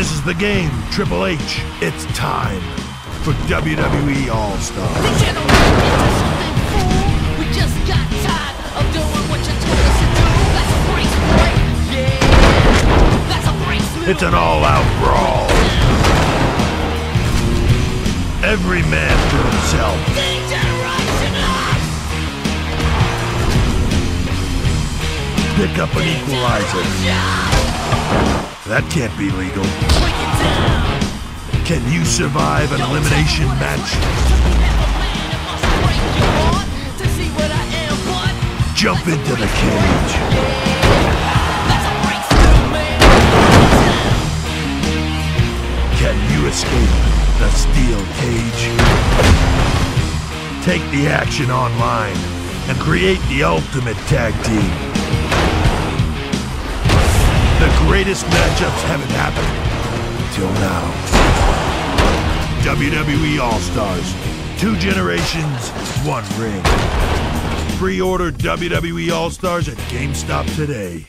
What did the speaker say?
This is the game, Triple H. It's time for WWE All Star. Into something fool. We just got tired of doing what you told us to do. That's a break, right? Yeah. That's a break. It's an all out brawl. Every man for himself. Pick up an equalizer. That can't be legal. Can you survive an elimination match? Jump into the cage. Can you escape the steel cage? Take the action online and create the ultimate tag team. Greatest matchups haven't happened till now. WWE All Stars. Two generations, one ring. Pre order WWE All Stars at GameStop today.